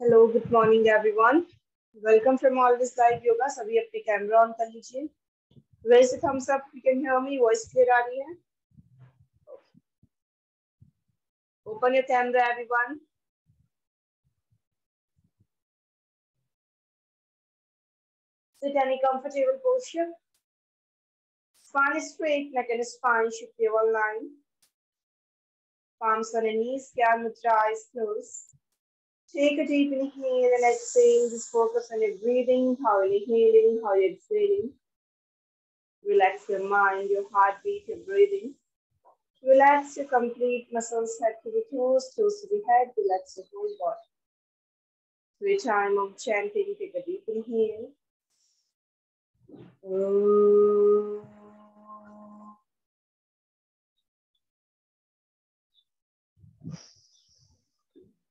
Hello good morning everyone welcome from all this live yoga सभी अपने camera on कर लीजिए वैसे हम सब you can hear me voice clear आ रही है open your camera everyone comfortable posture spine is straight neck and spine should be one line palms on the knees scan mudra eyes closed Take a deep inhale and exhale. Just focus on your breathing, how you're inhaling, how you're exhaling. Relax your mind, your heartbeat, your breathing. Relax your complete muscles, head to the toes, toes to the head. Relax your whole body. Three time of chanting, take a deep inhale.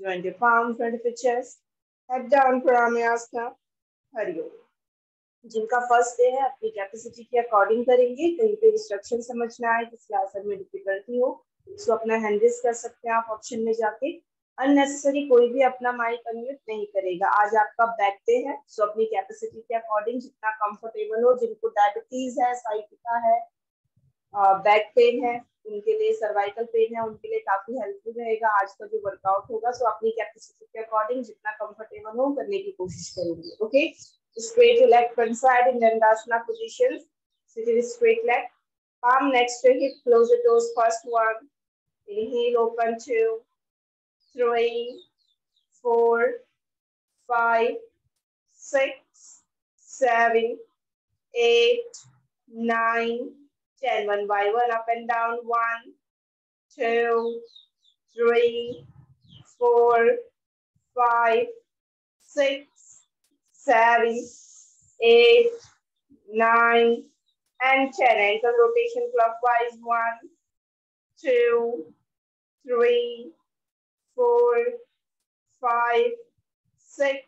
Join your palm front of your chest. Head down Pranayasana. Hari Om जिनका first day है, अपनी capacity के according करेंगे, कहीं पे instruction समझ में आए, किसी आसन में डिफिकल्टी हो सो अपना हैंड कर सकते हैं आप ऑप्शन में जाके अननेसेसरी कोई भी अपना माइक अनम्यूट नहीं करेगा आज आपका बैक डे है सो अपनी कैपेसिटी के अकॉर्डिंग जितना कंफर्टेबल हो, जिनको डायबिटीज़ है साइटिका है बैक पेन है, उनके लिए सर्वाइकल पेन है, उनके लिए काफ़ी हेल्पफुल रहेगा। आज का जो वर्कआउट होगा सो अपनी कैपेसिटी के अकॉर्डिंग जितना कंफर्टेबल हो, करने की कोशिश करेंगे okay straight leg front side in Dandasana position sitting straight leg palm next to hip close the toes first one inhale open two three four five six seven eight nine ten. One by one, up and down. One, two, three, four, five, six, seven, eight, nine, and ten. Ankle rotation clockwise. One, two, three, four, five, six,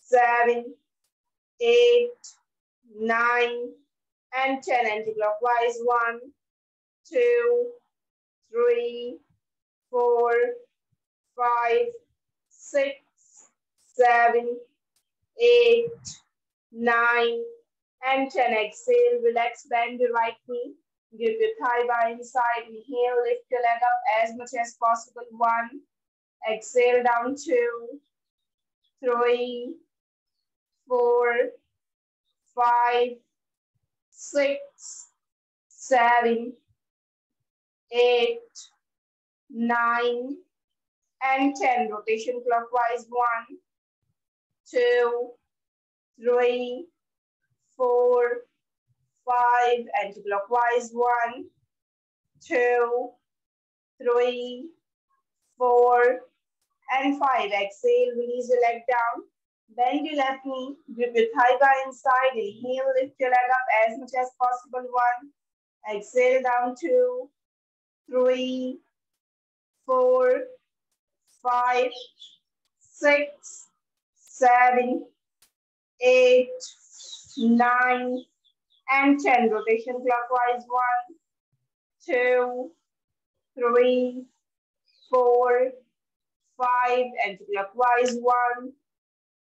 seven, eight, nine, and ten. Anti-clockwise. One, two, three, four, five, six, seven, eight, nine, and 10. Exhale, relax, bend your right knee. Give your thigh bar inside. Inhale, lift your leg up as much as possible. One. Exhale down two, three, four, five, six, seven, eight, nine, and 10. Rotation clockwise. One, two, three, four, five, anti-clockwise, one, two, three, four, and five. Exhale, release your leg down. Bend your left knee, grip your thigh bar inside. Inhale, lift your leg up as much as possible. One. Exhale down two, three, four, five, six, seven, eight, nine, and 10. Rotation clockwise. One, two, three, four, five, and clockwise. One,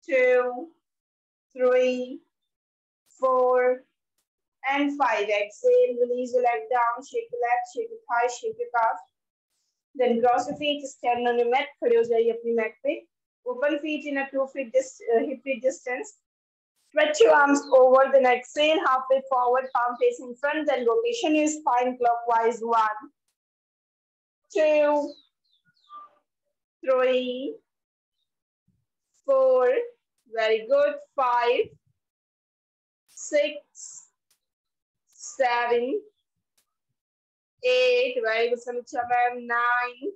two, three, four, and five. Exhale, release your leg down, shake your leg, shake your thigh, shake your calf. Then cross your feet, stand on your mat, खड़े हो जाइए अपनी mat पे. Open feet in a two feet dis uh, hip feet distance. Stretch your arms over, then exhale halfway forward, palm facing front, then rotation is spine clockwise. One, two, three, four, very good, five, six, seven, eight, very good, Samicha ma'am, nine,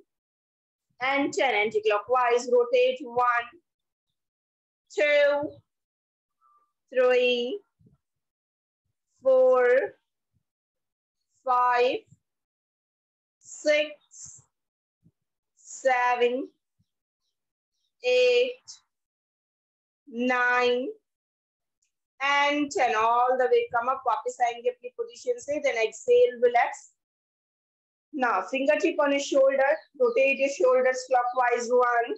and 10 anti-clockwise. Rotate. One. Two. Three. Four. Five. Six. Seven. Eight nine, and 10. All the way come up, वापस आएंगे position Then exhale, relax. Now, fingertip on your shoulder. Rotate your shoulders clockwise. One,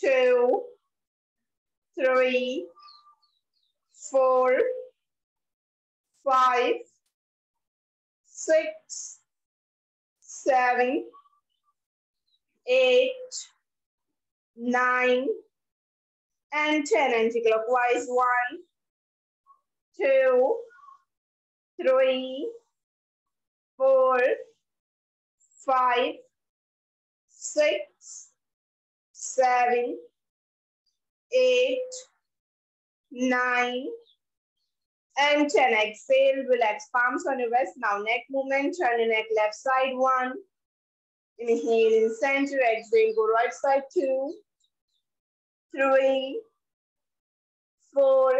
two, three, four, five, six, seven, eight, nine, and 10 anti-clockwise. One, two, three, four, five, six, seven, eight, nine, and 10. Exhale, relax palms on your wrist. Now neck movement, turn your neck left side, one. Inhale in center, exhale, go right side, two three, four,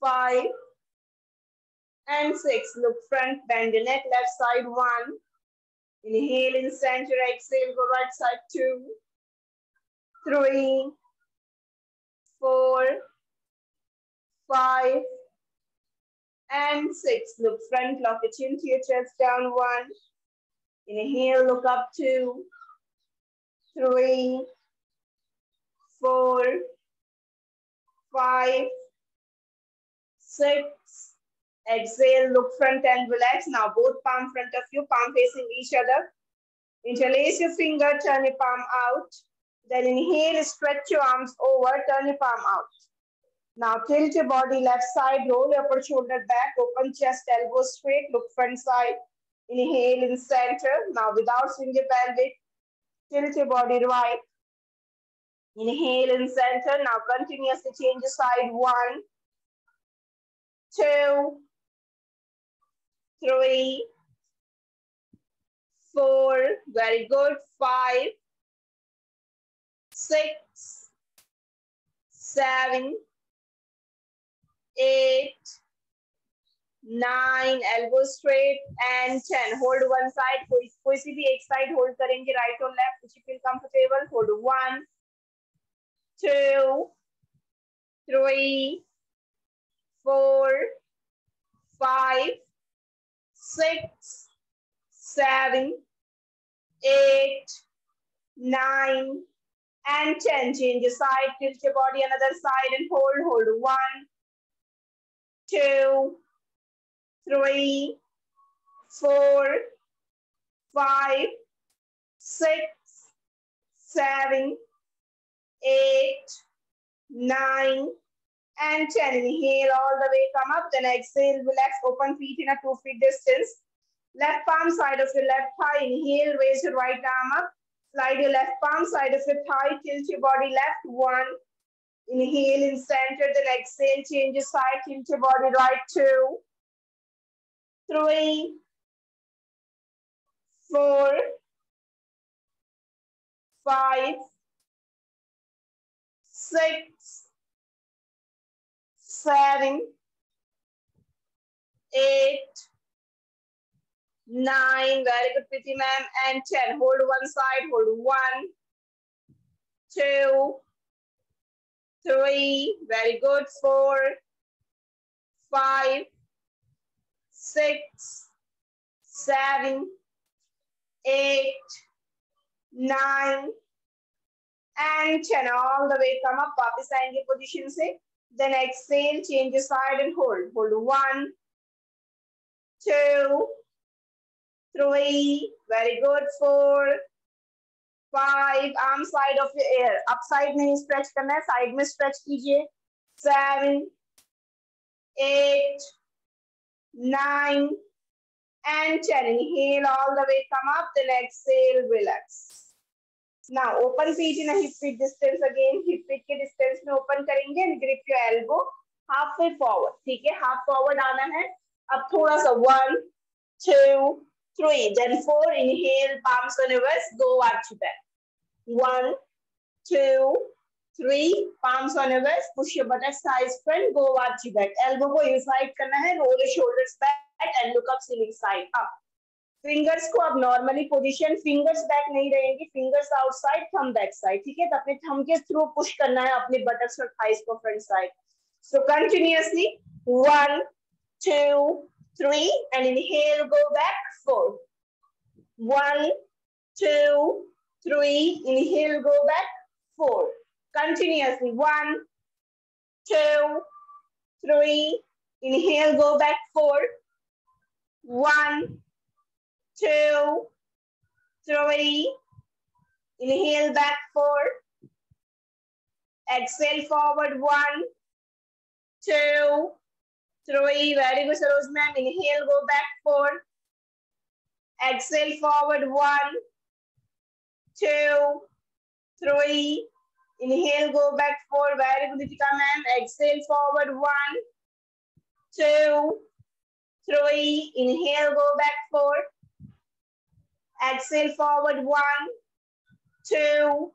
five, and six. Look front, bend the neck, left side, one. Inhale in center, exhale, go right side, two, three, four, five, and six. Look front, lock the chin to your chest, down, one. Inhale, look up, two, three, four, five, six. Exhale, look front and relax. Now both palm front of you, palm facing each other. Interlace your finger, turn your palm out. Then inhale, stretch your arms over, turn your palm out. Now tilt your body left side, roll your upper shoulder back, open chest, elbow straight, look front side. Inhale in center. Now without swing your pelvic, tilt your body right. Inhale in center. Now continuously change the side. One, two, three, four. Very good. Five, six, seven, eight, nine, elbow straight, and 10. Hold one side. कोई कोई सी भी एक side hold करेंगे right or left, which you feel comfortable. Hold one, two, three, four, five, six, seven, eight, nine, and 10. Change your side, tilt your body another side and hold, hold. One, two, three, four, five, six, seven, eight, nine, and 10. Inhale all the way, come up. Then exhale, relax, open feet in a two feet distance. Left palm side of your left thigh. Inhale, raise your right arm up. Slide your left palm side of your thigh. Tilt your body left. One. Inhale in center. Then exhale, change your side. Tilt your body right. Two. Three. Four. Five six, seven, eight, nine, very good, Pretty ma'am, and 10. Hold one side, hold one, two, three, very good, four, five, six, seven, eight, nine, and 10 all the way come up वापस आएंगे position से then exhale change your side and hold hold one two three very good four five arm side of your air up side नहीं stretch करना है side में stretch कीजिए seven eight nine and 10 inhale all the way come up then exhale relax Open feet in a hip width distance again. Hip width के distance में open करेंगे and grip your elbow halfway forward. ठीक है half forward आना है. अब थोड़ा सा three. Then four, inhale, palms on your wrist, go arch back. One, two, three, palms on your wrist, push your buttocks thighs front, go arch back. Elbow को inside करना है, shoulders back and look up ceiling side up. Fingers को अब normally position fingers back नहीं रहेंगी fingers outside thumb back side ठीक है तो अपने थम के थ्रू पुश करना है अपने बटक्स और थाइस को front side so continuously one two three and inhale go back four. One, two, three. Inhale, go back. Four. Continuously. One, two, three. Inhale, go back. Four. One, two, three. Inhale back. Four. Exhale forward. One, two, three. Very good, Saroj ma'am. Inhale, go back. Four. Exhale forward, one, two, three. Inhale, go back, four. Very good, Ritika ma'am. Exhale forward, one, two, three. Inhale, go back, four. Exhale forward, one, two,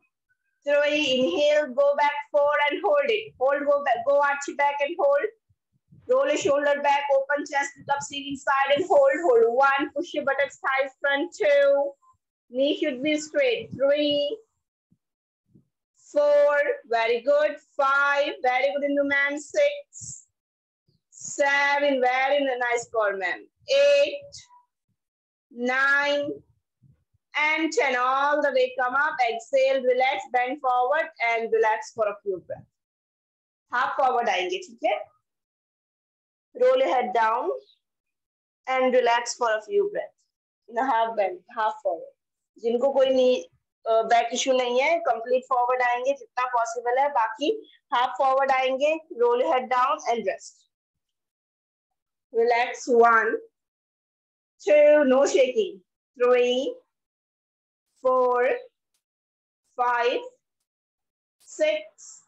three. Inhale, go back, four and hold it. Hold, go back, go arch back and hold. Roll your shoulder back, open chest, look up ceiling side and hold, hold. One, push your buttocks thighs front, two. Knee should be straight. Three, four, very good. Five, very good in the man. Six, seven, very nice call, ma'am. Eight, nine, and 10. All the way come up, exhale, relax, bend forward and relax for a few breaths. Half forward आएंगे, ठीक है? Roll your head down and relax for a few breaths. In a half bend, half forward. जिनको कोई नी back issue नहीं है complete forward आएंगे जितना possible है बाकी हाफ फॉरवर्ड आएंगे role head down and rest relax one two no shaking three four five six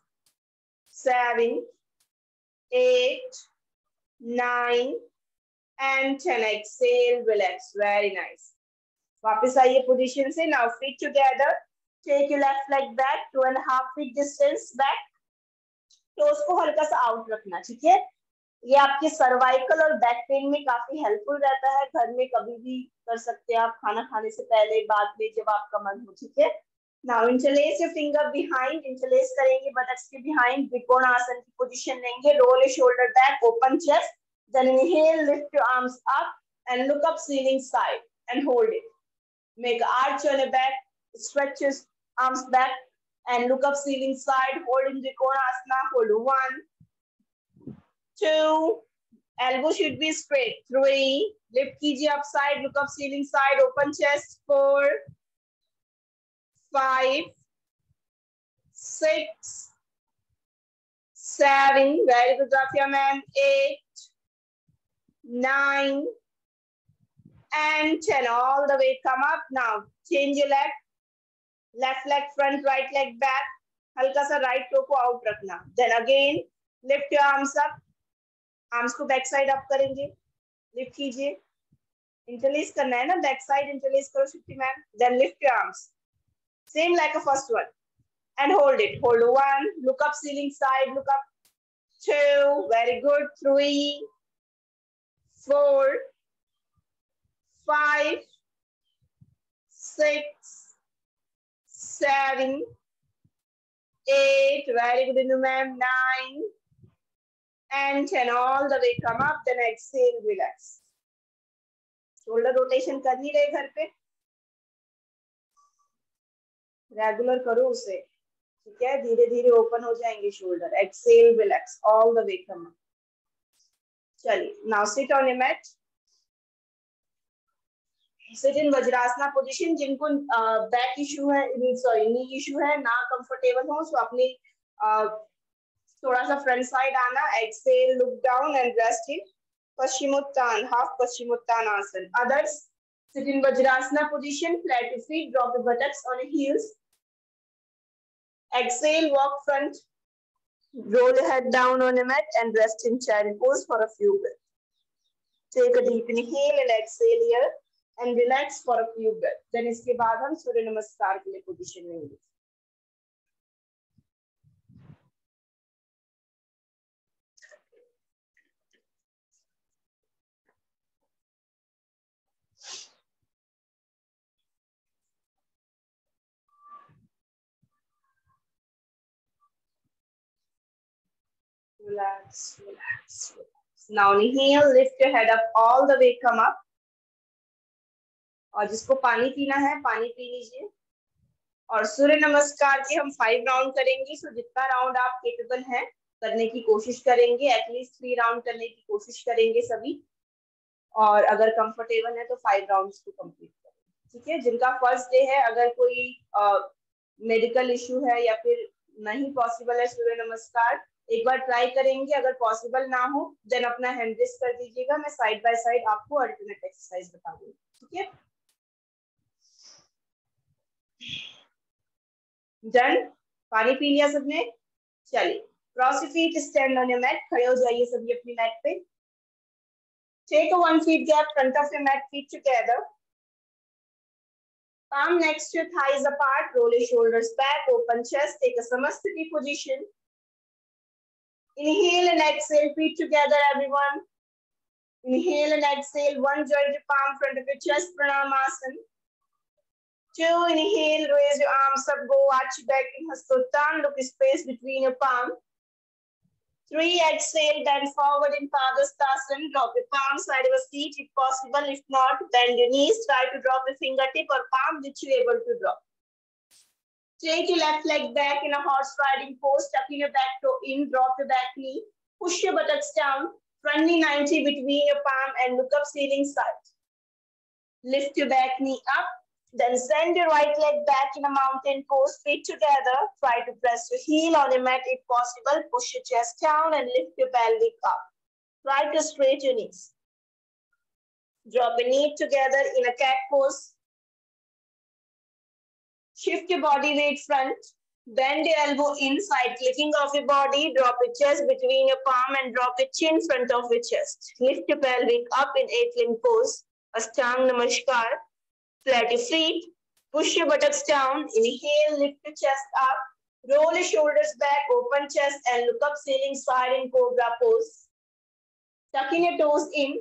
seven eight nine, and 10. Exhale, relax. Very nice. वापस आइए पोजीशन से now feet together take your left leg back to and half feet distance back toast को हल्का सा out रखना ठीक है ये आपके सर्वाइकल और बैक पेन में काफ़ी हेल्पफुल रहता है। घर में कभी भी कर सकते हैं आप खाना खाने से पहले, बाद में जब आपका मन हो, ठीक है? Now interlace your finger behind interlace करेंगे बटक्स के बिहाइंड त्रिकोणासन की पोजीशन लेंगे roll your shoulder back open chest then inhale lift your arms up and look up ceiling side and hold it make arch on your back, stretch your arms back and look up ceiling side holding trikonasana hold one two elbow should be straight three lift kijiye up side look up ceiling side open chest four five, six, seven, very good, Rafia ma'am, eight, nine, and 10. All the way come up. Now, change your leg. Left leg front, right leg back. हल्का सा right to को out रखना then again lift your arms up arms को back side up करेंगे। Lift कीजिए। Interlace करना है ना बैक साइड इंटरलेस करो शिफ्टी ma'am then lift your arms same like a first one and hold it hold one look up ceiling side look up two very good three four five six seven eight very good in ma'am nine And ten. All the way, come up. Then exhale. Relax. Shoulder rotation करनी रहे घर पे regular करो उसे ठीक है धीरे धीरे ओपन हो जाएँगे shoulder exhale relax all the way come चलिए now sit on a sit in Vajrasana position जिनको बैक इशू है सॉरी नी इशू है, ना कंफर्टेबल हो सो अपनी थोड़ा सा फ्रंट साइड आना exhale look down and rest in Paschimottan half Paschimottan asana others sit in vajrasana position flat your feet drop the buttocks on your heels Exhale, walk front. Roll your head down on a mat and rest in chariot pose for a few breaths. Take a deep inhale and exhale here. And relax for a few breath then इसके बाद हम सूर्य नमस्कार के लिए position लेंगे Relax, relax, relax. Now inhale, lift your head up all the way, come up. और जिसको पानी पीना है पानी पी लीजिए। और सूर्य नमस्कार के हम फाइव राउंड करेंगे। सो जितना राउंड आप केपेबल हैं करने की कोशिश करेंगे। एटलीस्ट थ्री राउंड करने की कोशिश करेंगे सभी। और अगर कंफर्टेबल है तो फाइव राउंड्स को कंप्लीट करें ठीक है? जिनका फ़र्स्ट डे है अगर कोई मेडिकल uh, इश्यू है या फिर नहीं पॉसिबल है सूर्य नमस्कार एक बार ट्राई करेंगे, अगर पॉसिबल ना हो देन अपना हैंड रेस कर दीजिएगा, मैं साइड बाय साइड आपको अल्टरनेट एक्सरसाइज बता दूँगी ठीक है? डन पानी पी लिया सबने? चलिए cross feet stand on your mat खड़े हो जाइए सभी अपनी मैट पे। Take one feet gap front of your mat feet together palm next to thighs apart, roll your shoulders back, open chest, take a samasthiti position Inhale and exhale, feet together, everyone. Inhale and exhale, one joint palm front of your chest, pranamasana. Two, inhale, raise your arms up, go arch back in Hastotan, look space between your palm. Three, exhale, bend forward in Padastasana, drop your palm side of a seat if possible. If not, bend your knees, try to drop a fingertip or palm which you're able to drop. Take your left leg back in a horse riding pose, tucking your back toe in, drop your back knee, push your buttocks down, front knee 90 between your palm and look up ceiling side. Lift your back knee up, then send your right leg back in a mountain pose, feet together. Try to press your heel on the mat if possible. Push your chest down and lift your pelvic up. Try to straight your knees. Drop a knee together in a cat pose. Shift your body weight front. Bend your elbow inside, clicking off your body. Drop your chest between your palm and drop your chin front of your chest. Lift your pelvic up in eight-limb pose. Ashtang Namaskar. Flat your feet. Push your buttocks down. Inhale, lift your chest up. Roll your shoulders back, open chest, and look up ceiling side in Cobra pose. Tucking your toes in.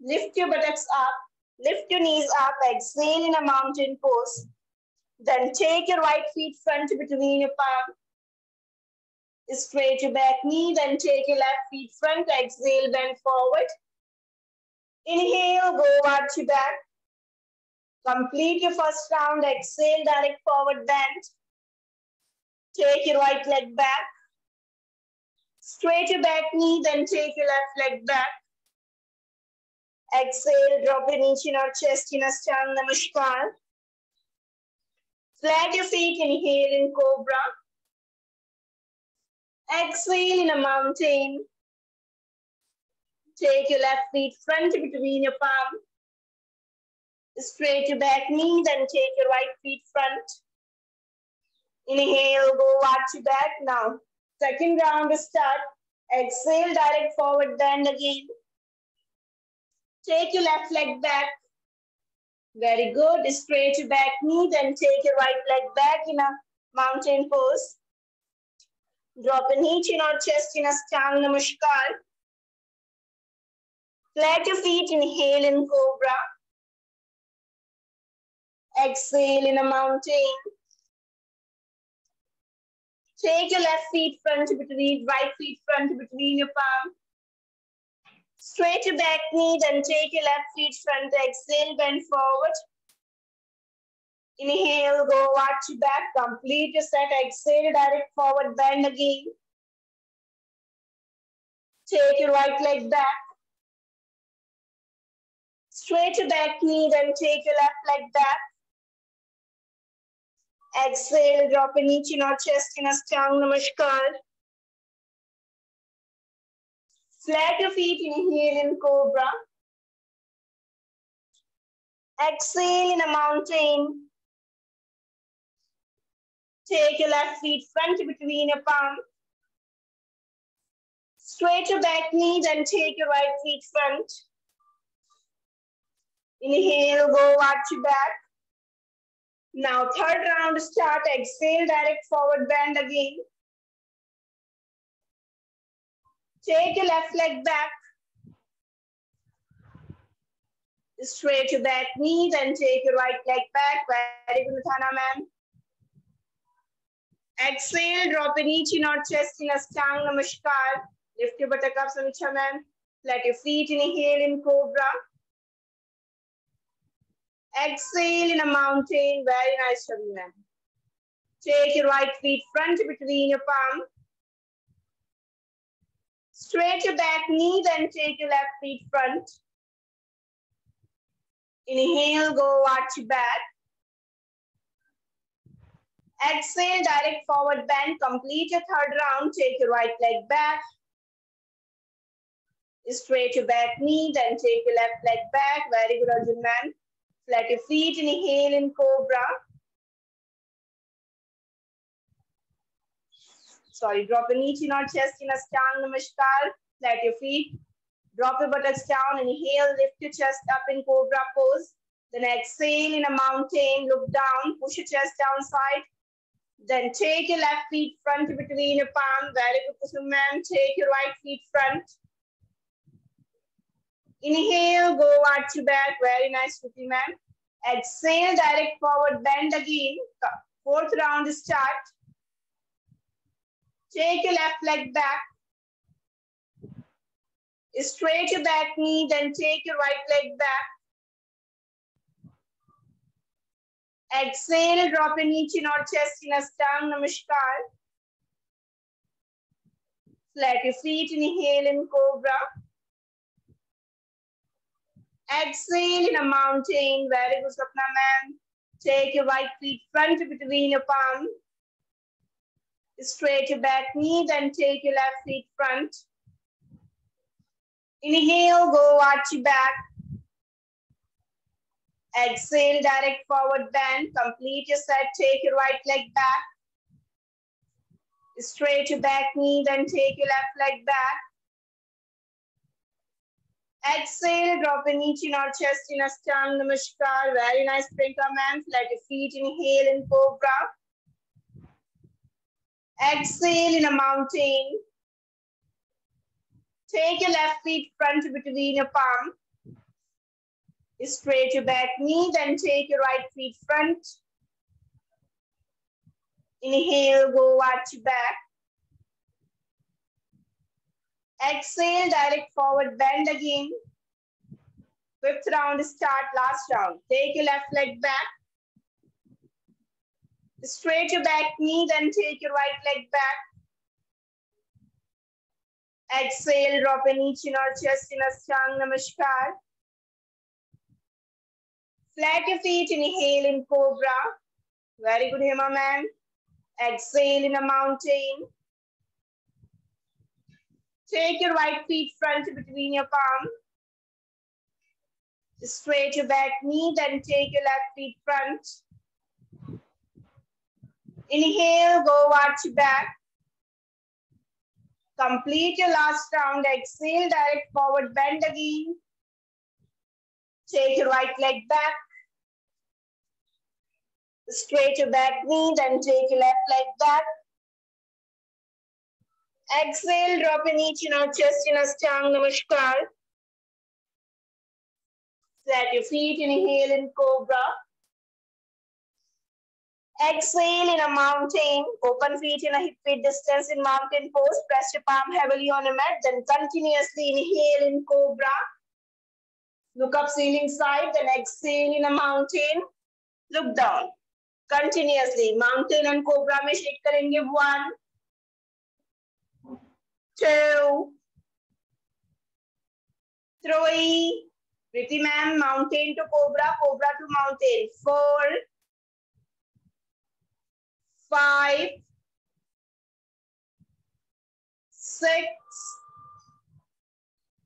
Lift your buttocks up. Lift your knees up. Exhale in a mountain pose. Then take your right feet front between your palm. Straight your back knee. Then take your left feet front. Exhale, bend forward. Inhale, go arch your back. Complete your first round. Exhale, direct forward bend. Take your right leg back. Straight your back knee. Then take your left leg back. Exhale, drop your knee in our chest in a stand namaskar. Flat your feet, inhale in cobra. Exhale in a mountain. Take your left feet front between your palm. Straight your back knee, then take your right feet front. Inhale, go arch your back. Now, second round start. Exhale, direct forward bend again. Take your left leg back. Very good. Straight back knee, then take your right leg back in a mountain pose. Drop a knee chin or chest in Ashtang Namaskar. Flat your feet, inhale in Cobra. Exhale in a mountain. Take your left feet front between, right feet front between your palm. Straight your back knee, then take your left feet front, exhale, bend forward. Inhale, go arch back, complete your set, exhale, direct forward, bend again. Take your right leg back. Straight your back knee, then take your left leg back. Exhale, drop a knee chin or chest in a strong namaskar. Flat your feet, inhale in cobra. Exhale in a mountain. Take your left feet front between your palm. Straight your back knee, then take your right feet front. Inhale, go arch back. Now third round start, exhale, direct forward bend again. Take your left leg back. Straight your back knee, then take your right leg back. Very good, Thana ma'am. Exhale, drop a knee chin or chest in Ashtang namaskar. Lift your buttock Samicha ma'am. Let your feet inhale in cobra. Exhale in a mountain. Very nice, Shabi ma'am. Take your right feet front between your palm. Straight your back knee, then take your left feet front. Inhale, go arch back. Exhale, direct forward bend. Complete your third round. Take your right leg back. Straight your back knee, then take your left leg back. Very good, Arjun man. Flat your feet. Inhale in cobra. Sorry, drop a knee chin or chest in a stand. Namaskar. Flat your feet. Drop your buttocks down. Inhale, lift your chest up in cobra pose. Then exhale in a mountain. Look down. Push your chest down side. Then take your left feet front between your palm. Very good, Kusum ma'am. Take your right feet front. Inhale, go arch your back. Very nice, Kuti ma'am. Exhale, direct forward bend again. Fourth round start. Take your left leg back. Straight your back knee, then take your right leg back. Exhale, drop your knee, chin or chest in Ashtang, namaskar. Flat your feet, inhale in cobra. Exhale in a mountain, very good, Swapna man. Take your right feet front between your palm. Straight your back knee, then take your left feet front. Inhale, go arch back. Exhale, direct forward bend. Complete your set. Take your right leg back. Straight your back knee, then take your left leg back. Exhale, drop a knee chin or chest in Ashtang. Namaskar. Very nice, Priyanka ma'am. Flat your feet. Inhale in cobra. Exhale in a mountain. Take your left feet front between your palm. Straight your back knee, then take your right feet front. Inhale, go arch back. Exhale, direct forward bend again. Fifth round start, last round. Take your left leg back. Straight your back knee, then take your right leg back. Exhale, drop a knee chin or chest in a strong namaskar. Flat your feet, inhale in cobra. Very good, Hema man. Exhale in a mountain. Take your right feet front between your palm. Straight your back knee, then take your left feet front. Inhale, go arch back. Complete your last round. Exhale, direct forward bend again. Take your right leg back. Straight your back knee, then take your left leg back. Exhale, drop your knee chin or chest in Ashtang, namaskar. Flat your feet, inhale in cobra. Exhale in a mountain, open feet in a hip width distance in mountain pose. Press your palm heavily on a mat, then continuously inhale in cobra. Look up ceiling side, then exhale in a mountain. Look down. Continuously, mountain and cobra में shake करेंगे. One, two, three. Pretty ma'am, mountain to cobra, cobra to mountain. Four, five, six,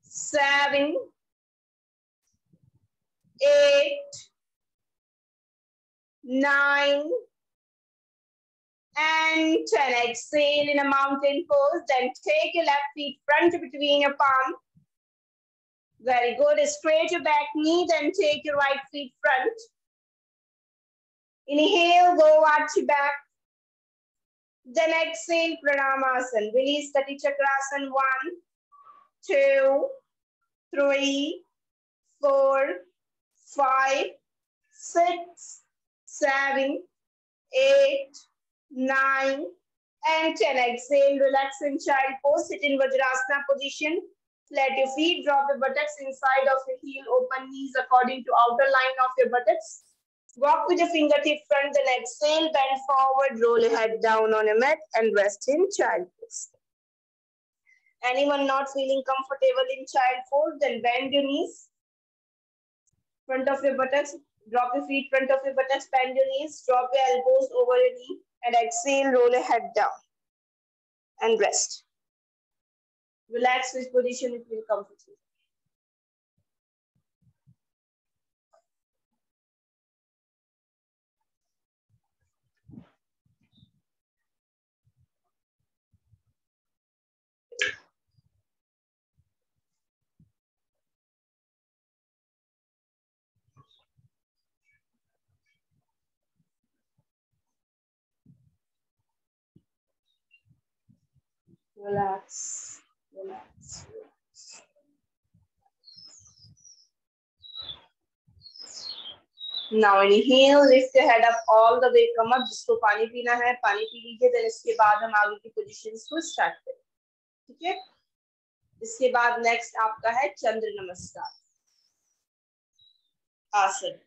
seven, eight, nine, and 10. Exhale in a mountain pose. Then take your left feet front between your palm. Very good. Straight your back knee, then take your right feet front. Inhale, go arch your back. Then exhale, Pranamasana. Release Kati Chakrasana. One, two, three, four, five, six, seven, eight, nine, and 10. Exhale, relax in child pose. Sit in Vajrasana position. Let your feet drop the buttocks inside of your heel. Open knees according to outer line of your buttocks. Walk with your fingertip front, then exhale, bend forward, roll your head down on a mat and rest in child pose. Anyone not feeling comfortable in child pose, then bend your knees. Front of your buttocks, drop your feet front of your buttocks, bend your knees, drop your elbows over your knee, and exhale, roll your head down and rest. Relax this position if you feel comfortable. Relax, relax, relax. Now inhale, lift your head up all the way, come up. जिसको पानी पीना है पानी P लीजिए then इसके बाद हम आगे की पोजीशंस को स्टार्ट करें ठीक है इसके बाद नेक्स्ट आपका है चंद्र नमस्कार आसन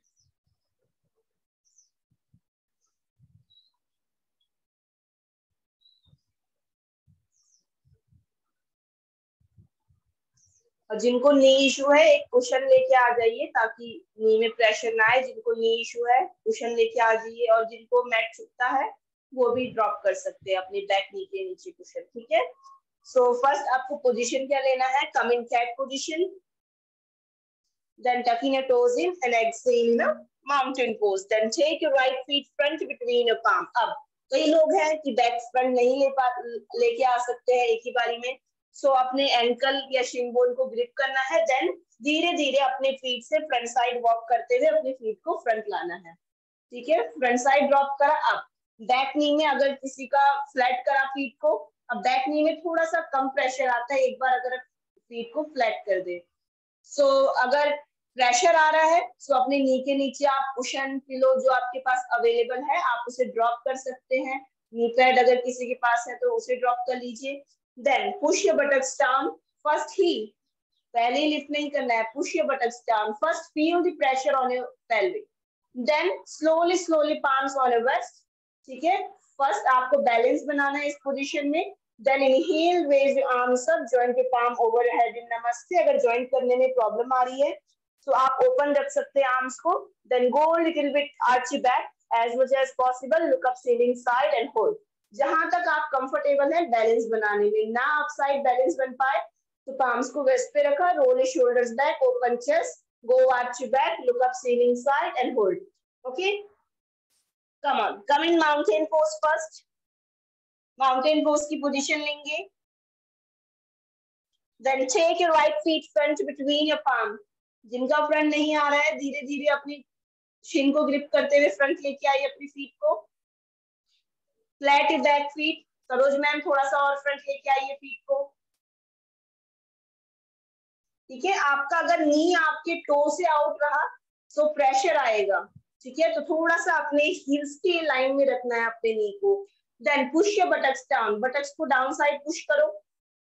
और जिनको नी इशू है, एक कुशन लेके आ जाइए ताकि नी में प्रेशर ना आए। जिनको नी इशू है कुशन लेके आ जाइए और जिनको मैट छुपता है, वो भी ड्रॉप कर सकते हैं अपनी बैक नी के नीचे कुशन ठीक है? सो फ़र्स्ट आपको पोजीशन क्या लेना है? Come in cat position then tucking your toes in and exhale in a mountain pose. Then take your right feet front between your palm अब कई लोग हैं कि बैक फ्रंट नहीं ले पा, लेके आ सकते हैं एक ही बारी में। सो so, अपने एंकल या शिन बोन को ग्रिप करना है देन धीरे धीरे अपने फीट से फ्रंट साइड वॉक करते हुए अपने फीट को फ्रंट लाना है। ठीक है? फ्रंट साइड ड्रॉप करा अब बैक नी में अगर किसी का फ्लैट करा फीट को अब बैक नी में थोड़ा सा कम प्रेशर आता है एक बार अगर फीट को फ्लैट कर दे। सो so, अगर प्रेशर आ रहा है सो so अपने नी के नीचे आप कुशन पिलो जो आपके पास अवेलेबल है आप उसे ड्रॉप कर सकते हैं। नी पैड अगर किसी के पास है तो उसे ड्रॉप कर लीजिए। Then, push your buttocks down. First heel. पहले लिफ्ट नहीं करना है. Push your buttocks down first feel the pressure on your pelvic then slowly slowly palms on your waist ठीक है? फ़र्स्ट आपको बैलेंस बनाना है इस पोजीशन में. Then inhale your arms up joint your palm over your head in namaste अगर joint करने में problem आ रही है तो आप ओपन रख सकते हैं आर्म्स को. Then go little bit arch back as much as possible. Look up, ceiling side and hold. जहाँ तक आप कंफर्टेबल है बैलेंस बनाने में। ना आप साइड बैलेंस बन पाए तो पाम्स को वेस्ट पे रखा roll shoulders back open chest go arch back look up ceiling side and hold okay come on come in mountain pose first mountain pose की पोजीशन लेंगे। Then take your right feet front between your palm जिनका front नहीं आ रहा है धीरे धीरे अपनी शिन को ग्रिप करते हुए फ्रंट लेके आइए अपनी फीट को। Flat back feet? Saroj ma'am थोड़ा सा और फ्रंट लेके आइए फीट को। ठीक है? आपका अगर नी आपके टो से आउट रहा तो प्रेशर आएगा। ठीक है? तो थोड़ा सा अपने हिल्स के लाइन में रखना है अपने नी को। Then push your buttocks down buttocks को डाउन साइड पुश करो।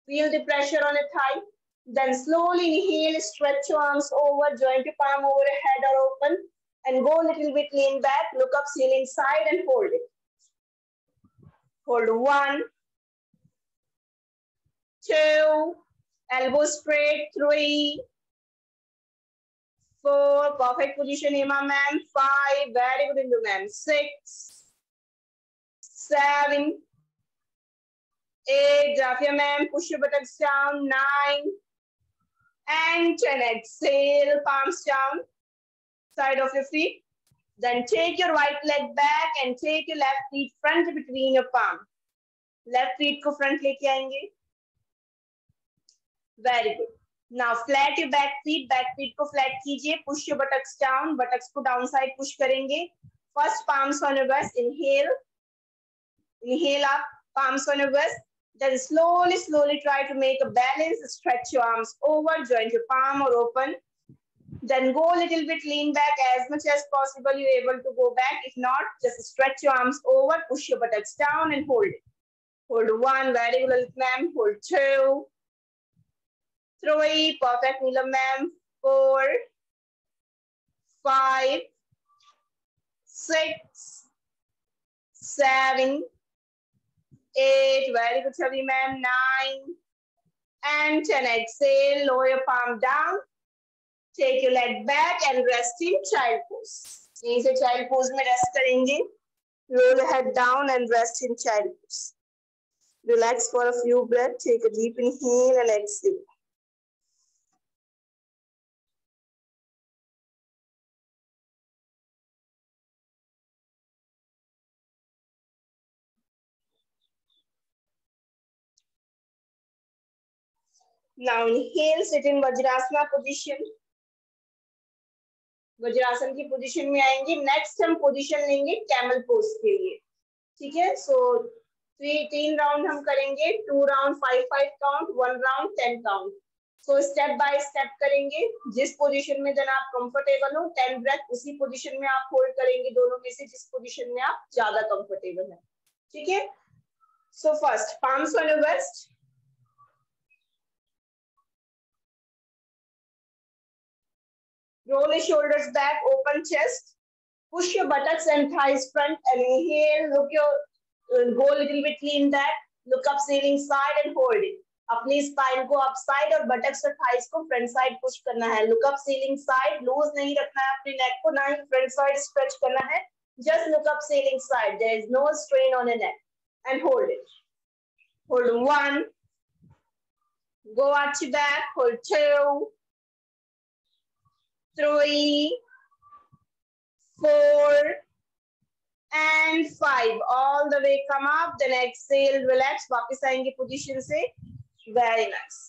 Feel the pressure on thigh then slowly inhale stretch arms over joint palm over head are open and go little bit lean back look up ceiling side and hold it Hold one, two, elbow straight, three, four, perfect position, Ima ma'am, five, very good Indu ma'am, six, seven, eight, Jafia ma'am, push your buttocks down, nine, and 10, exhale, palms down, side of your feet, then take your right leg back and take your left feet front between your palm. Left feet को front लेके आएंगे. Very good. Now flat your back feet back feet को flat कीजिए push your buttocks down buttocks को down side push करेंगे first palms on your breast inhale inhale up palms on your breast then slowly slowly try to make a balance stretch your arms over joint your palm or open then go a little bit lean back as much as possible. You're able to go back. If not just stretch your arms over push your buttocks down and hold it. Hold one very well ma'am. Hold two. Three, perfect Neelam ma'am, four, five, six, seven, eight, very good Chavi ma'am, nine, and 10. Exhale, lower your palm down, take you leg back and rest in child pose यहीं से child pose में rest करेंगे. Roll head down and rest in child pose relax for a few breath take a deep in and exhale Now inhale, sit in Vajrasana position. Vajrasan की position में आएँगे। Next हम position लेंगे camel pose के लिए। ठीक है? So three तीन राउंड हम करेंगे। Two round five five count one round ten count so step by step करेंगे। जिस पोजीशन में जन आप कंफर्टेबल हो टेन ब्रेथ उसी पोजीशन में आप होल्ड करेंगे दोनों में से, जिस पोजीशन में आप ज़्यादा कंफर्टेबल है। ठीक है? So first palms on waist Roll your shoulders back, open chest. Push your buttocks and thighs front and inhale. Look your, uh, go a little bit lean back. Look up ceiling side and hold it. अपनी spine को up side और buttocks और thighs को front side push करना है look up ceiling side loose नहीं रखना है अपनी नेक को ना ही फ्रंट साइड स्ट्रेच करना है look up ceiling side there is no strain on the neck and hold it hold one go arch back hold two three, four, and five. All the way come up. Then exhale, relax. वापस आएँगे position से. Very nice.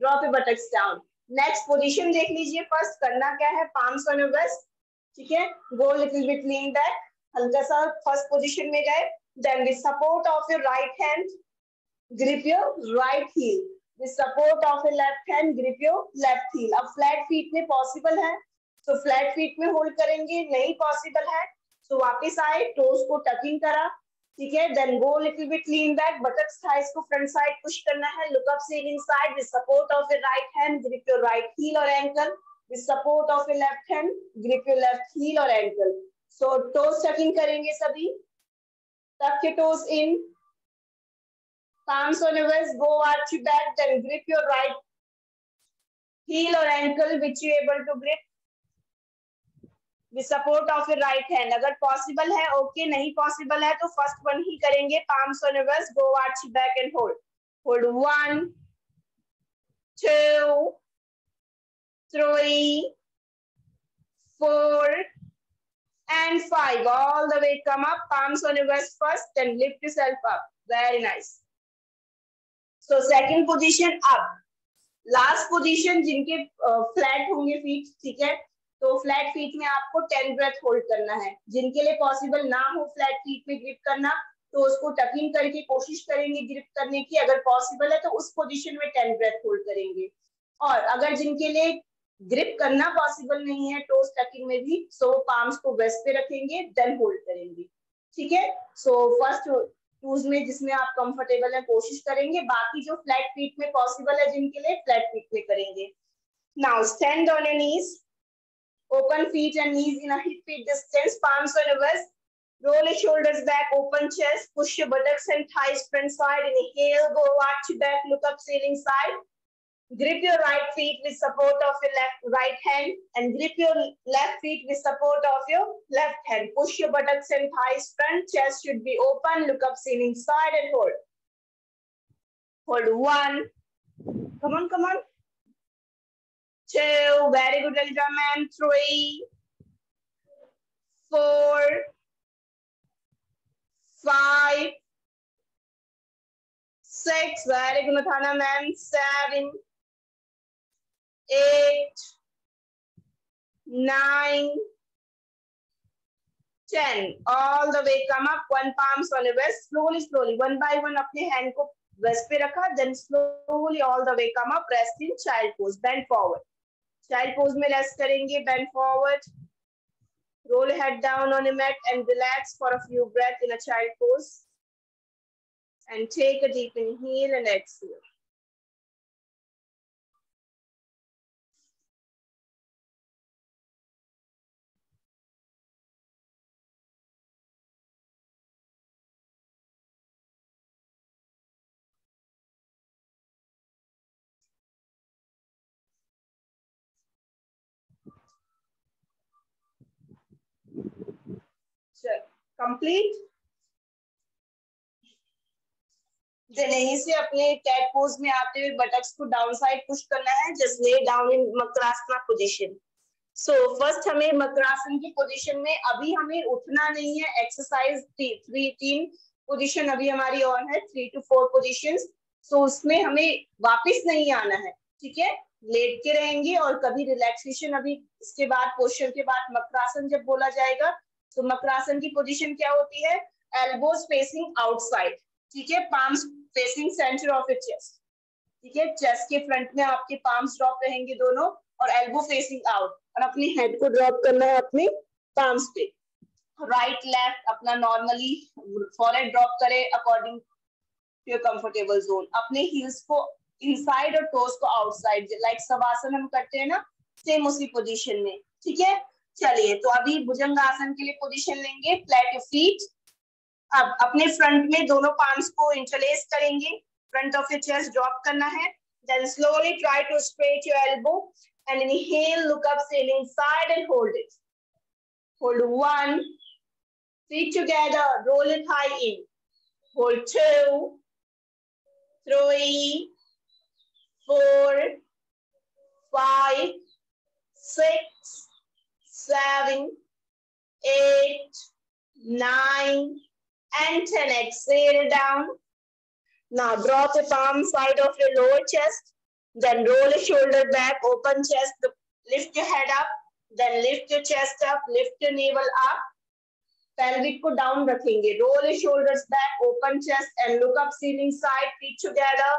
Drop your buttocks down. Next position देख लीजिए. First करना क्या है? On your breast. ठीक है? Go little bit lean back. हल्का सा first position में गए. Then with support of your right hand, grip your right heel. With support of a left hand grip your left heel अब flat feet में possible है तो flat feet में hold करेंगे नहीं possible है तो वापस आए toes को tucking करा ठीक है then go little bit lean back buttocks thighs को front side push करना है look up ceiling side with support of your right hand grip your right heel or ankle with support of your left hand grip your left heel or ankle so toes tucking करेंगे सभी tuck your toes in Palms on your waist, go arch your back, then grip your right heel or ankle which you able to grip with support of your right hand. अगर possible है okay, नहीं possible है तो first one ही करेंगे. Palms on your waist, go arch your back and hold. Hold one, two, three, four, and five. All the way come up. Palms on your waist first, then lift yourself up. Very nice. So second position अब last position जिनके flat होंगे feet ठीक है? तो flat feet में आपको ten breath hold करना है। जिनके लिए पॉसिबल ना हो फ्लैट फीट में ग्रिप करना तो उसको टकिंग करके कोशिश करेंगे ग्रिप करने की। अगर पॉसिबल है तो उस पोजीशन में टेन ब्रेथ होल्ड करेंगे। और अगर जिनके लिए ग्रिप करना पॉसिबल नहीं है टोस टकिंग में भी सो पार्म्स को वेस्ट पे रखेंगे देन होल्ड करेंगे। ठीक है? सो फ़र्स्ट शूज़ में जिसमें आप कंफर्टेबल है कोशिश करेंगे बाकी जो फ्लैट फीट में पॉसिबल है जिनके लिए फ्लैट फीट में करेंगे now stand on a knees open feet and knees in a hip feet distance palms roll your shoulders back open chest push your buttocks and thighs front side inhale go arch back look up ceiling side Grip your right feet with support of your left right hand and grip your left feet with support of your left hand. Push your buttocks and thighs front. Chest should be open. Look up ceiling side and hold. Hold one. Come on, come on. Two. Very good, Lalitam man. Three. Four. Five six, very good, Mathana ma'am, seven, eight, nine, ten. All the way come up, one palms on the wrist, slowly, slowly, one by one अपने hand को wrist पे रखा, then slowly all the way come up, rest in child pose, bend forward. Child pose में rest करेंगे, bend forward. Roll head down on a mat and relax for a few breaths in a child pose. And take a deep inhale and exhale. Complete then यहीं से अपने cat pose में आते हुए buttocks को down side push करना है just lay down in Makarasana position so first हमें मकरासन की पोजीशन में अभी हमें उठना नहीं है एक्सरसाइज थ्री तीन पोजीशन अभी हमारी ऑन है three two four position so उसमें हमें वापस नहीं आना है ठीक है? लेट के रहेंगे और कभी रिलैक्सेशन अभी इसके बाद पोस्टर के बाद मकरासन जब बोला जाएगा तो मकरासन की पोजीशन क्या होती है? एल्बोज फेसिंग आउटसाइड ठीक है? Palms facing centre of it chest ठीक है? चेस्ट के फ्रंट में आपके पाम्स ड्रॉप रहेंगे दोनों और एल्बो फेसिंग आउट और अपनी हेड को ड्रॉप करना है अपने पाम्स पे. राइट लेफ़्ट अपना नॉर्मली फॉरेड ड्रॉप करे according to your comfortable zone अपने हील्स को इनसाइड और टोस को आउटसाइड लाइक सवासन हम करते हैं ना सेम उसी पोजीशन में. ठीक है? चलिए तो अभी भुजंग आसन के लिए पोजीशन लेंगे फ्लैट योर फीट अब अपने फ्रंट में दोनों पार्म्स को इंटरलेस करेंगे front of your chest drop करना है then slowly try to straight your elbow and inhale look up ceiling side and hold it hold one feet together, roll it high in. Hold two, three, four, five, six seven eight nine and 10. Exhale down. Now draw the palm side of your lower chest. Then roll your shoulder back, open chest, lift your head up. Then lift your chest up, lift your navel up. Pelvic ko down rakhenge. Roll your shoulders back, open chest and look up ceiling side, feet together.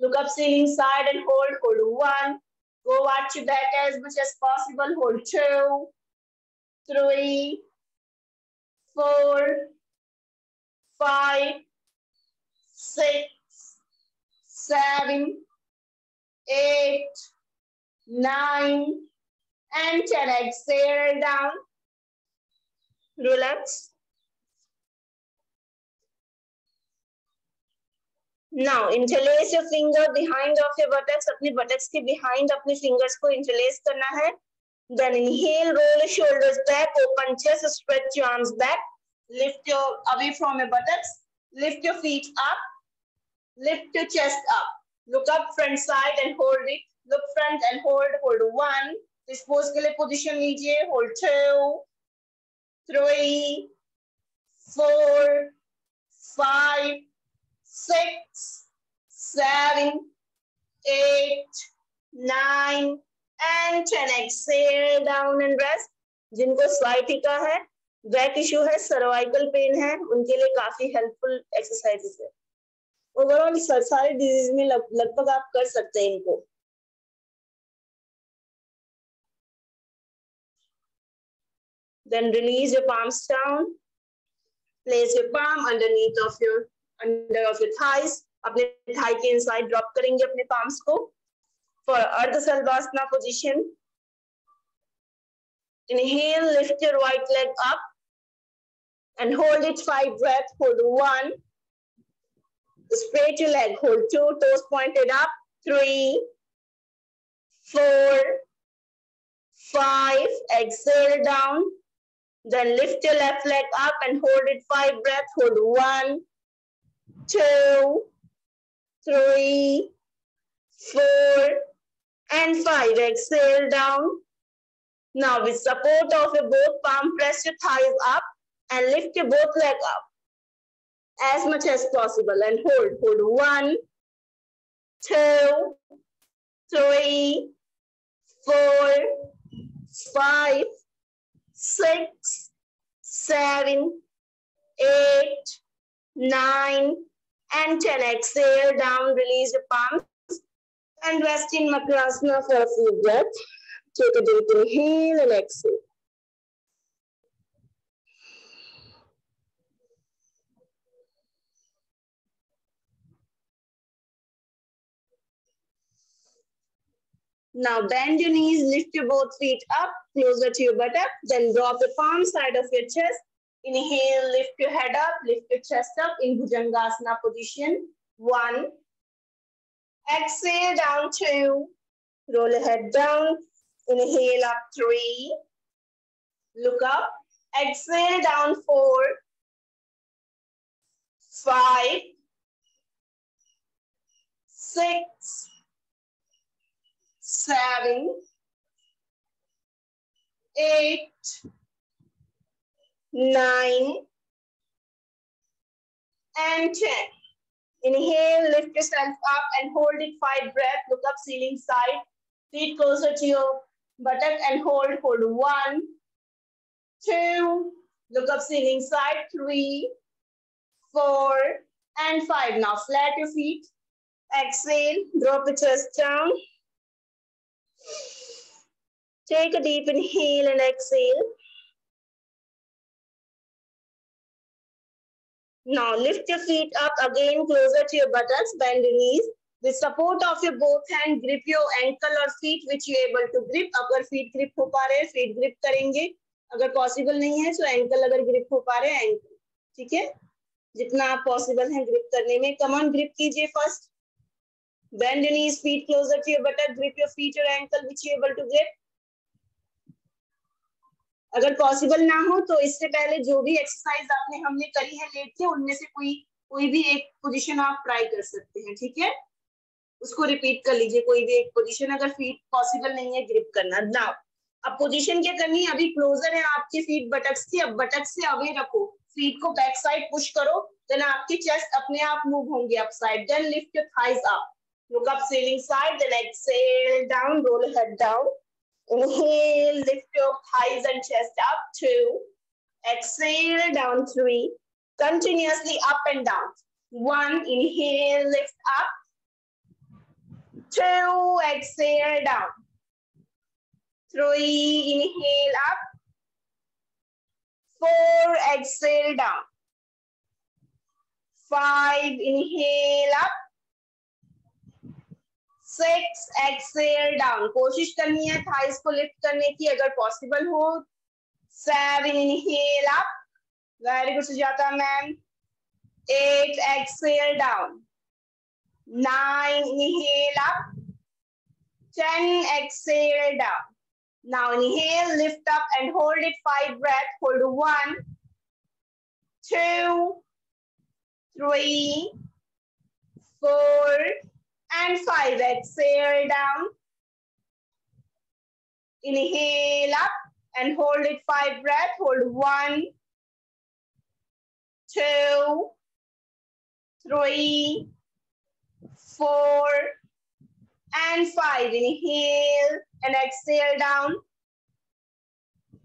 Look up ceiling side and hold, hold one. Go arch your back as much as possible. Hold two, three, four, five, six, seven, eight, nine, and 10. Exhale down. Relax. Now interlace your finger behind of your buttocks. अपने buttocks के behind अपने fingers को interlace करना है. Then inhale, roll your shoulders back, open chest, stretch your arms back. Lift your away from your buttocks. Lift your feet up. Lift your chest up. Look up front side and hold it. Look front and hold. Hold one. इस pose के लिए position लीजिए hold two three four five six seven eight nine And ten exhale down and rest जिनको sciatica है back issue है cervical pain है, उनके लिए काफ़ी हेल्पफुल एक्सरसाइजेस है ओवरऑल सारे डिज़ीज़ में लगभग आप कर सकते हैं इनको Then release your palms down. Place your palm underneath of your, under of your thighs. अपने थाई के इनसाइड ड्रॉप करेंगे अपने palms को. For Ardha Shalabhasana position. Inhale, lift your right leg up and hold it five breaths. Hold one. Straight your leg. Hold two. Toes pointed up. Three, four, five. Exhale down. Then lift your left leg up and hold it five breaths. Hold one, two, three, four, and five. Exhale down. Now with support of your both palm, press your thighs up and lift your both leg up as much as possible and hold. Hold one, two, three, four, five, six, seven, eight, nine, and 10. Exhale down, release the palms, and rest in Makrasana for a few breaths. Take a deep inhale and exhale. Now bend your knees, lift your both feet up, closer to your buttock, then drop the palm side of your chest. Inhale, lift your head up, lift your chest up in Bhujangasana position. One. Exhale down two. Roll your head down. Inhale up three. Look up. Exhale down four. Five. Six seven, eight, nine, and 10. Inhale, lift yourself up and hold it five breath. Look up ceiling side. Feet closer to your buttock and hold. Hold one, two, look up ceiling side, three, four, and five. Now flat your feet. Exhale, drop the chest down. Take a deep inhale and exhale. Now lift your feet up again closer to your buttocks, bend your knees. With support of your both hand, grip your ankle or feet which you able to grip. अगर feet grip हो पा रहे हैं, feet grip करेंगे. अगर possible नहीं है, तो ankle अगर grip हो पा रहे हैं, ankle. ठीक है? जितना आप possible है grip करने में. On, grip कीजिए first. Bend your knees, feet closer to your buttock, grip your feet or ankle which you able to grip. अगर पॉसिबल ना हो तो इससे पहले जो भी एक्सरसाइज आपने हमने करी है लेट के उनमें से कोई कोई भी एक पोजीशन आप ट्राई कर सकते हैं ठीक है? उसको रिपीट कर लीजिए कोई भी एक पोजीशन अगर फीट पॉसिबल नहीं है ग्रिप करना। ना अब पोजीशन क्या करनी है अभी क्लोजर है आपके फीट बटक्स की अब बटक से अवे रखो। फीट को बैक साइड पुश करो देन आपकी चेस्ट अपने आप मूव होंगे up side then lift your thighs up Look up ceiling side, then exhale down, roll head down. Inhale, lift your thighs and chest up, two. Exhale down, three. Continuously up and down. One, inhale, lift up. Two, exhale down. Three, inhale up. Four, exhale down. Five, inhale up. Six exhale down कोशिश करनी है thighs को lift करने की, अगर possible हो seven inhale up very good Sujata ma'am eight exhale down nine inhale up ten exhale down now inhale, lift up and hold it, five breath, hold one, two, three, four and five. Exhale down. Inhale up and hold it five breath. Hold one, two, three, four, and five. Inhale and exhale down.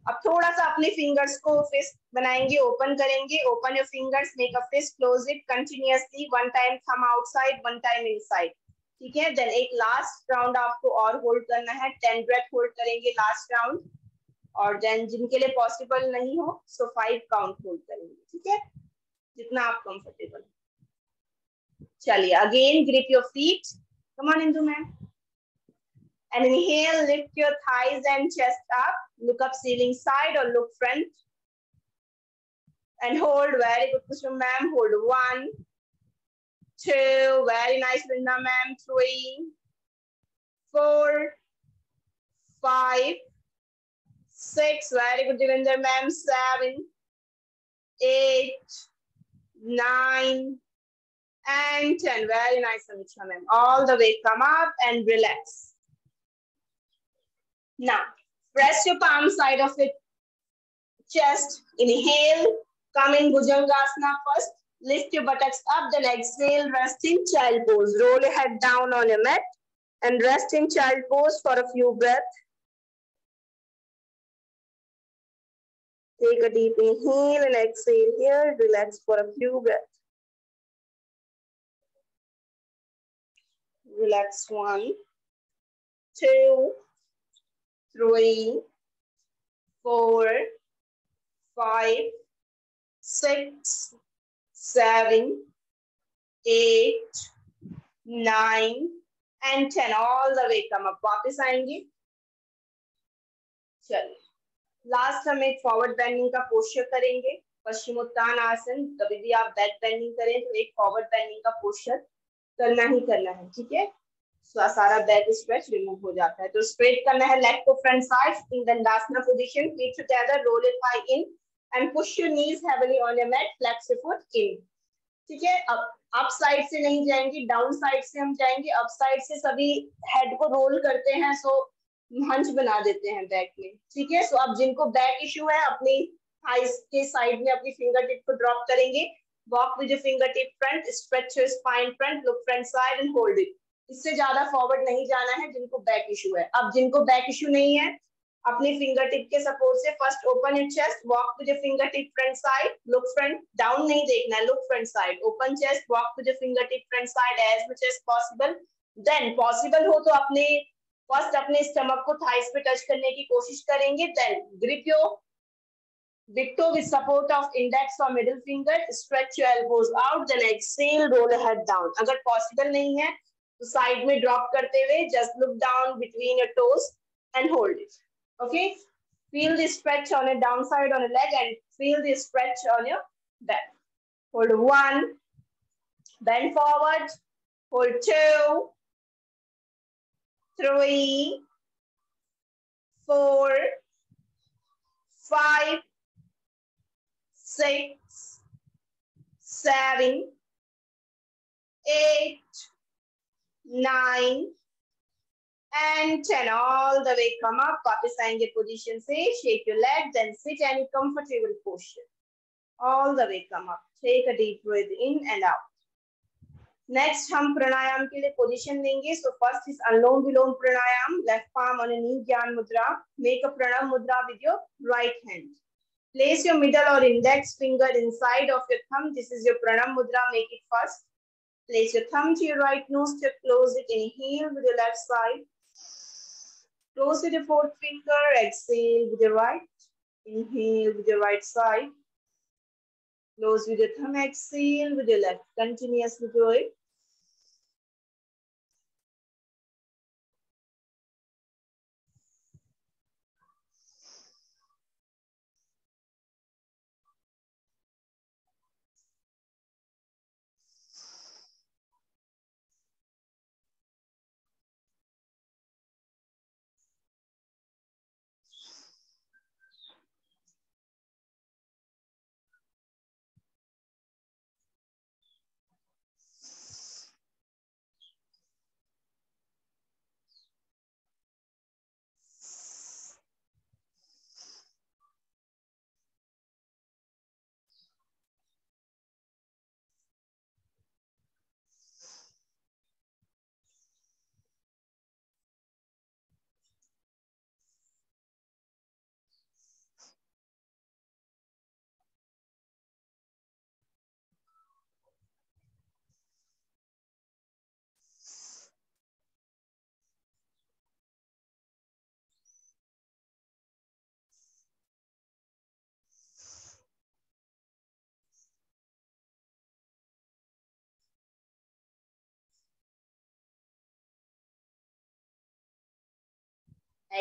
अब थोड़ा सा अपने fingers को fist बनाएंगे open करेंगे open your fingers make a fist close it continuously one time thumb outside one time inside ठीक है? Then एक लास्ट राउंड आपको और होल्ड करना है। टेन ब्रेथ होल्ड करेंगे लास्ट राउंड और देन जिनके लिए पॉसिबल नहीं हो सो फाइव काउंट होल्ड करेंगे, ठीक है? जितना आप कंफर्टेबल चलिए again grip your feet come on Indu ma'am and inhale, lift your thighs and chest up look up ceiling side or look front and hold, very good Kushum ma'am. Hold two, very nice, Linda ma'am, three, four, five, six, very good, Devinder ma'am, seven, eight, nine, and 10. Very nice, Amisha ma'am. All the way, come up and relax. Now, press your palm side of it, chest, inhale, come in Bhujangasana first, Lift your buttocks up, then exhale, rest in child pose. Roll your head down on your mat and rest in child pose for a few breaths. Take a deep inhale and exhale here. Relax for a few breaths. Relax one, two, three, four, five, six, seven, eight, nine, and ten. All the way come up. वापस आएँगे? चलिए। Last हम एक forward bending का posture करेंगे। पश्चिमोत्तान आसन कभी भी आप बैक बेंडिंग करें तो एक फॉरवर्ड बेंडिंग का पोस्चर करना ही करना है ठीक है? सारा बैक स्ट्रेच रिमूव हो जाता है। तो स्ट्रेट करना है लेग को front side in dandasana position feet together roll it high in and push your knees heavily on your mat flex your in ठीक है? अब अप साइड से नहीं जाएँगे डाउन साइड से हम जाएँगे अप साइड से सभी हेड को रोल करते हैं सो हंच बना देते हैं बैक में। ठीक है? सो अब जिनको बैक इश्यू है, अपनी थाइस के साइड में अपनी फिंगर टिप को ड्रॉप करेंगे। Walk with your finger tip front stretch your spine front look front side and hold it इससे ज़्यादा फॉरवर्ड नहीं जाना है जिनको बैक इशू है। अब जिनको बैक इशू नहीं है अपने फिंगर टिप के सपोर्ट से first open your chest walk to finger tip front side look front down नहीं देखना है look front side open chest walk to finger tip front side as much as possible then possible हो तो अपने first अपने stomach को thighs पे touch करने की कोशिश करेंगे. Then grip your big toe with support of index or middle finger, stretch your out then exhale roll your head down. अगर possible नहीं है तो साइड में ड्रॉप करते हुए just look down between your toes and hold it okay? Feel the stretch on your downside on your leg and feel the stretch on your back. Hold one bend forward hold two three four five six seven eight nine and 10 all the way come up वापस आएंगे position. Say shake your leg then sit any comfortable position. all the way come up take a deep breath in and out next pranayam ke liye position position So first is Anulom Vilom pranayam. Left palm on on knee. Gyan mudra. Make a pranam mudra with your right hand. place your middle or index finger inside of your thumb this is your pranam mudra make it first place your thumb to your right nostril close it inhale with your left side Close with your fourth finger, exhale with your right. Inhale with your right side. Close with your thumb, exhale with your left. Continuously do it.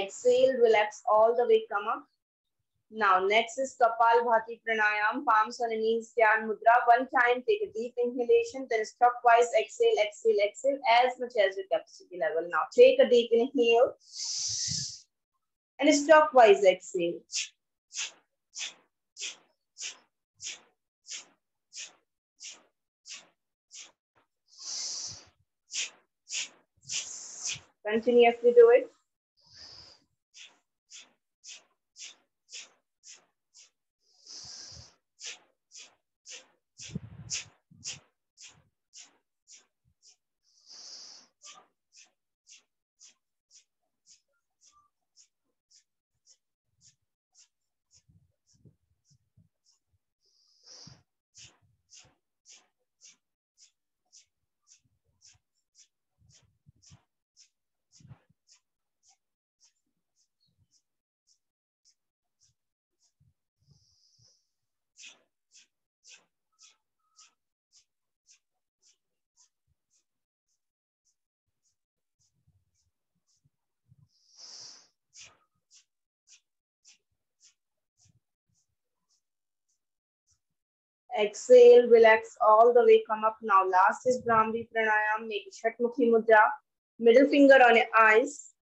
Exhale, relax all the way, come up. Now, next is Kapal Bhati Pranayam, palms on the knees, Dhyan Mudra. One time, take a deep inhalation, then stopwise exhale, exhale, exhale, as much as your capacity level. Now, take a deep inhale and stopwise exhale. Continuously do it. Exhale, relax all the way, come up. Now last is Bhramari Pranayam. Make Shanmukhi Mudra. Middle finger on your eyes,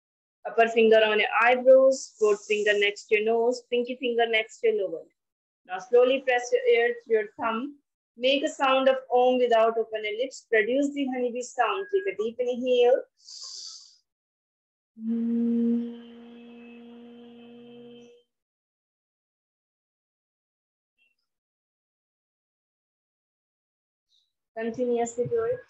upper finger on your eyebrows, fourth finger next to your nose, pinky finger next to your lower. Now slowly press your ear to your thumb. Make a sound of Om without opening lips. Produce the honeybee sound. Take a deep inhale. Mm. Continuously do it.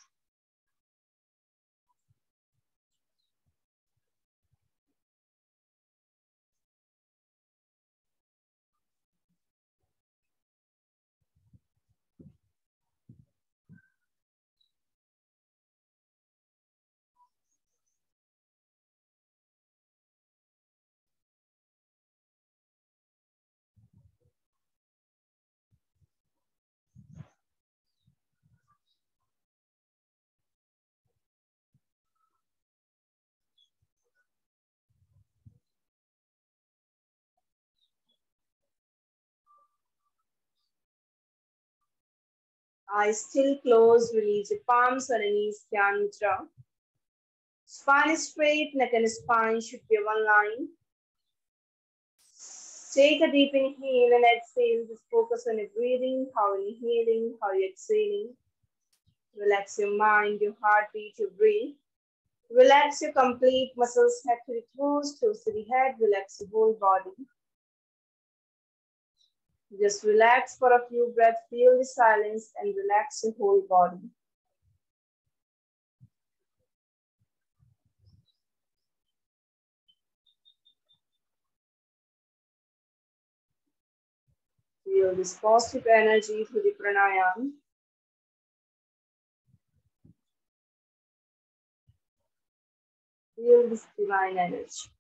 Eyes still closed, release your palms on your knees, Dhyan Mudra. Spine is straight, neck and spine should be one line. Take a deep inhale and exhale. Just focus on your breathing, how you're inhaling, how you're exhaling. Relax your mind, your heartbeat, your breath. Relax your complete muscles, head to the toes, toes to the head. Relax your whole body. Just relax for a few breaths, feel the silence and relax your whole body. Feel this positive energy through the pranayam. Feel this divine energy.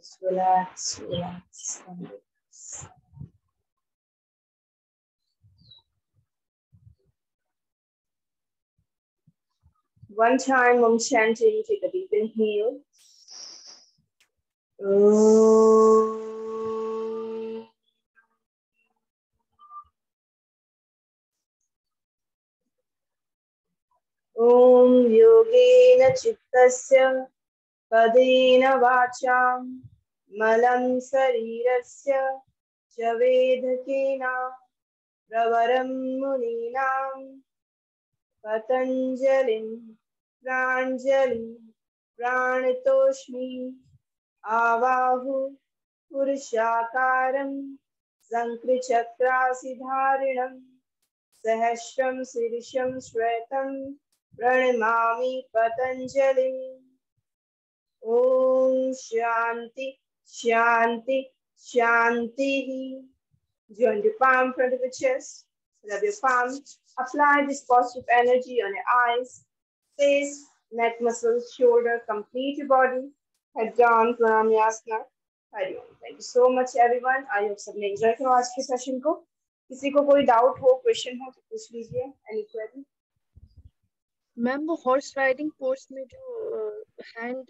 is relax, relax, and relax. One time I'm chanting, take a deep inhale. Oh. Om Yogena Chittasya पदेन वाचां मलं शरीरस्य च वेदकेन प्रवरं मुनीनां पतञ्जलिं प्राञ्जलिं प्राणतोष्मि आवाहु पुरुषाकारं शङ्खचक्रासिधारिणं सहस्रं शीर्षं श्वेतं प्रणमामि पतञ्जलिम् ॐ शान्ति शान्ति शान्तिः Join your palm front of the chest. Rub your palm. Apply this positive energy on your eyes, face, neck muscles, shoulder, complete your body. Head down, pranayasana. Hariom thank you so much everyone I hope सबने enjoy करो आज के session को किसी को कोई doubt हो question हो तो पूछ लीजिए एनी क्वेरी मैम वो हॉर्स राइडिंग कोर्स में जो हैंड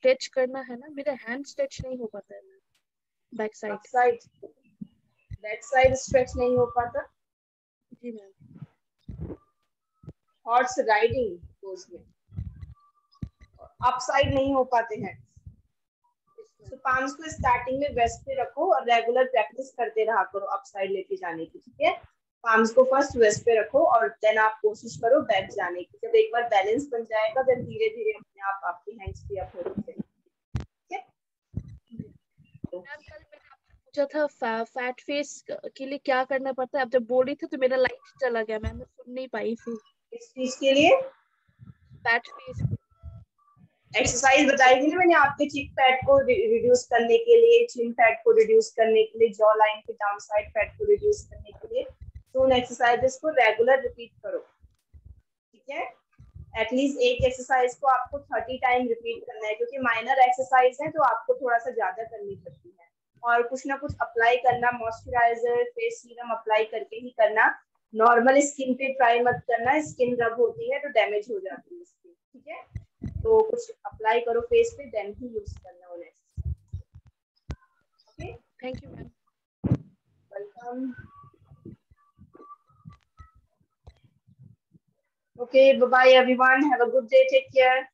स्ट्रेच करना है ना मेरा हैंड स्ट्रेच नहीं हो पाता है ma'am back side side back side stretch नहीं हो पाता। जी मैम हॉर्स राइडिंग कोर्स में। अप साइड नहीं हो पाते हैं। तो पाम्स को स्टार्टिंग में वेस्ट पे रखो और रेगुलर प्रैक्टिस करते रहा करो अप साइड लेके जाने की ठीक है? पाम्स को फ़र्स्ट वेस्ट पे रखो और देन आप कोशिश करो बैक जाने की। जब एक बार बैलेंस बन जाएगा देन धीरे धीरे अपने आप आपकी हैंड्स भी अप हो जाएँगे पूछा था फै, फैट फेस के लिए क्या करना पड़ता है? अब जब बोल रही थी तो मेरा लाइट चला गया मैम मैं सुन नहीं पाई फिर इस चीज़ के लिए? फैट फेस एक्सरसाइज बताई थी ना मैंने आपके चिक फैट को रिड्यूस करने के लिए चिन फैट को रिड्यूस करने के लिए जॉ लाइन के डाउन साइड फैट को रिड्यूस करने के लिए। तो उन एक्सरसाइजेस को रेगुलर रिपीट करो। ठीक है? एटलीस्ट एक एक्सरसाइज को आपको थर्टी टाइम रिपीट करना है क्योंकि माइनर एक्सरसाइज है तो आपको थोड़ा सा ज़्यादा करनी पड़ती है। और कुछ ना कुछ अप्लाई करना मॉइस्चराइजर फेस सीरम अप्लाई करके ही करना नॉर्मल स्किन पे ट्राई मत करना स्किन रब होती है तो डैमेज हो जाती है स्किन ठीक है? तो कुछ अप्लाई करो फेस पे देन ही यूज़ करना उन्हें। Okay thank you ma'am welcome Okay, bye bye everyone. Have a good day. Take care.